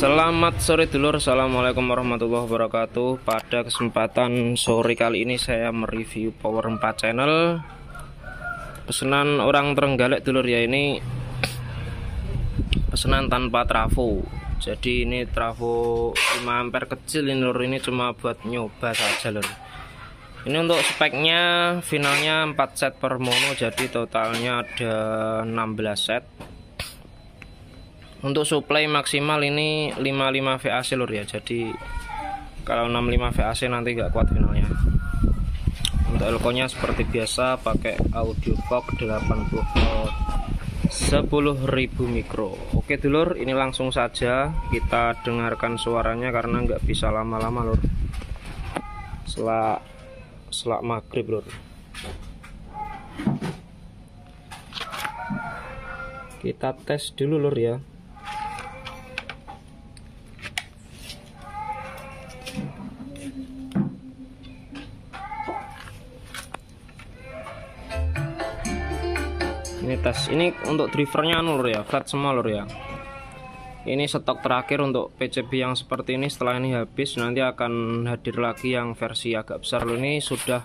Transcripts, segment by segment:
Selamat sore dulur, Assalamualaikum warahmatullahi wabarakatuh. Pada kesempatan sore kali ini saya mereview Power 4 channel. Pesanan orang terenggalek dulur ya ini Pesanan tanpa trafo. Jadi ini trafo 5 ampere kecil ini lur. Ini cuma buat nyoba saja lur. Ini untuk speknya finalnya 4 set per mono. Jadi totalnya ada 16 set untuk supply maksimal ini 55 VAC lur ya. Jadi kalau 65 VAC nanti gak kuat finalnya. Untuk elko nya seperti biasa pakai audio box 80 volt 10.000 mikro. Oke dulur ini langsung saja kita dengarkan suaranya karena nggak bisa lama-lama lur. Selak selak maghrib lur. Kita tes dulu lur ya tes. Ini untuk drivernya anu lur ya flat semua lur ya. Ini stok terakhir untuk PCB yang seperti ini. Setelah ini habis nanti akan hadir lagi yang versi agak besar lur. Ini sudah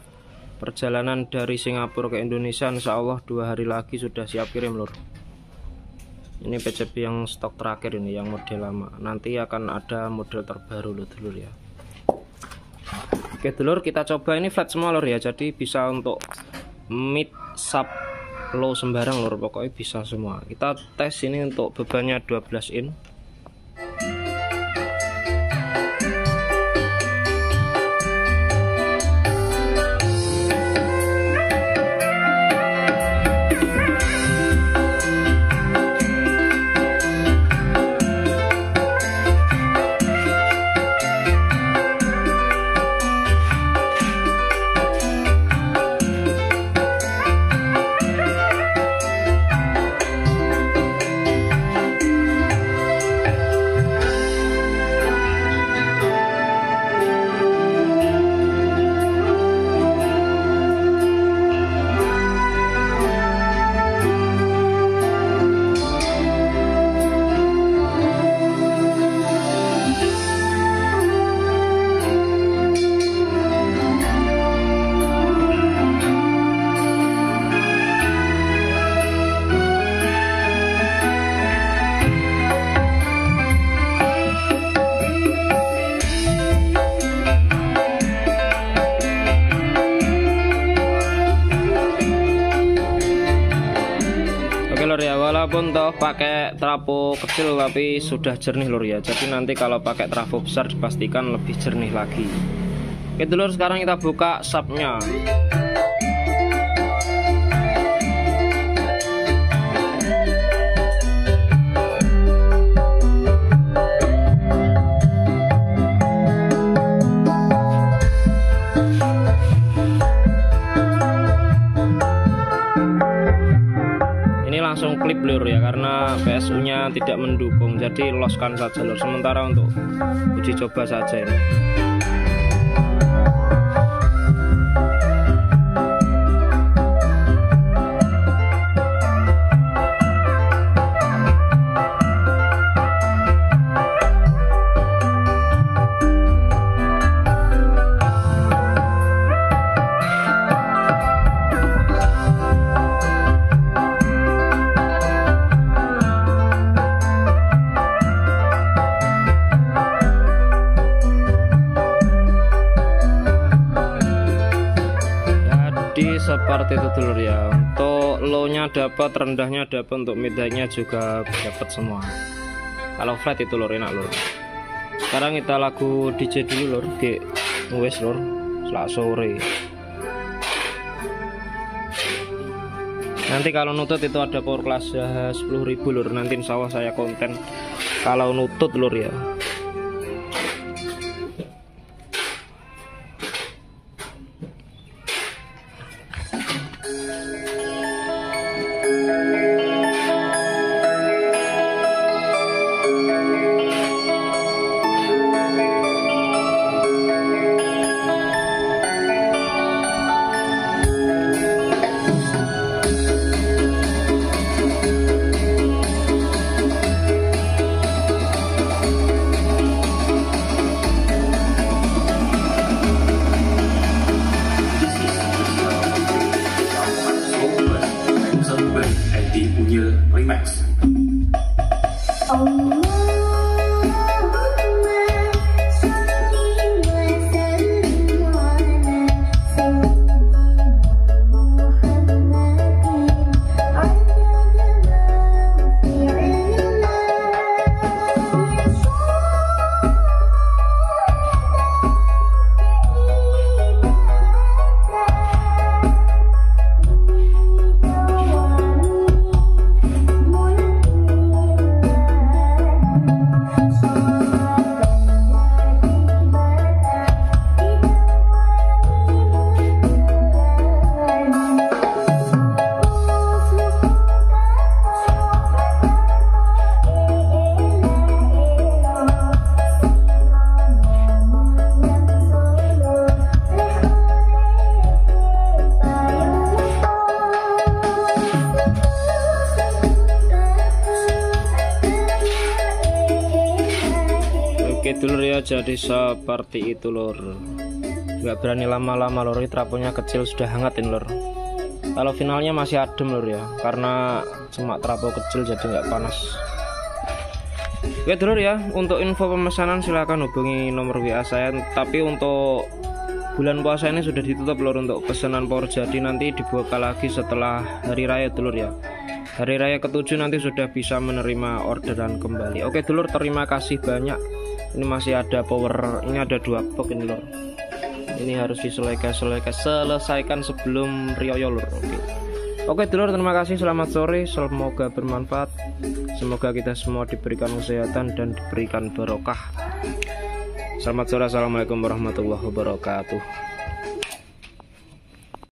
perjalanan dari Singapura ke Indonesia. Insya Allah dua hari lagi sudah siap kirim lur. Ini PCB yang stok terakhir ini yang model lama. Nanti akan ada model terbaru lur dulur ya. Oke dulur kita coba. Ini flat semua lur ya jadi bisa untuk mid sub low sembarang lor pokoknya bisa semua. Kita tes ini untuk bebannya 12 in walaupun toh pakai trapo kecil tapi sudah jernih lur ya. Jadi nanti kalau pakai trapo besar dipastikan lebih jernih lagi. Oke dulur sekarang kita buka subnya klip lur ya karena PSU nya tidak mendukung. Jadi loskan saja lur. Sementara untuk uji coba saja ini seperti itu dulu ya. Untuk low nya dapat rendahnya dapat untuk midnya juga dapat semua. Kalau flat itu lor enak lor sekarang kita lagu DJ dulu lor G. Wes lor selak sore. Nanti kalau nutut itu ada power class ya 10.000 lur. Nanti insya Allah saya konten kalau nutut lur ya Remix. Remax. Oh. Oke dulur ya jadi seperti itu lur. Nggak berani lama-lama lur. Ini traponya kecil sudah hangatin lur. Kalau finalnya masih adem lur ya. Karena cuma trapo kecil jadi nggak panas. Oke dulur ya. Untuk info pemesanan silahkan hubungi nomor WA saya. Tapi untuk bulan puasa ini sudah ditutup lur untuk pesanan power jadi. Nanti dibuka lagi setelah hari raya dulur ya. Hari raya ketujuh nanti sudah bisa menerima orderan kembali. Oke dulur terima kasih banyak ini masih ada power ini ada dua box ini lor. Ini harus diselesaikan selesaikan sebelum rioyo lor. Oke. Oke dulur terima kasih selamat sore. Semoga bermanfaat. Semoga kita semua diberikan kesehatan dan diberikan barokah. Selamat sore assalamualaikum warahmatullahi wabarakatuh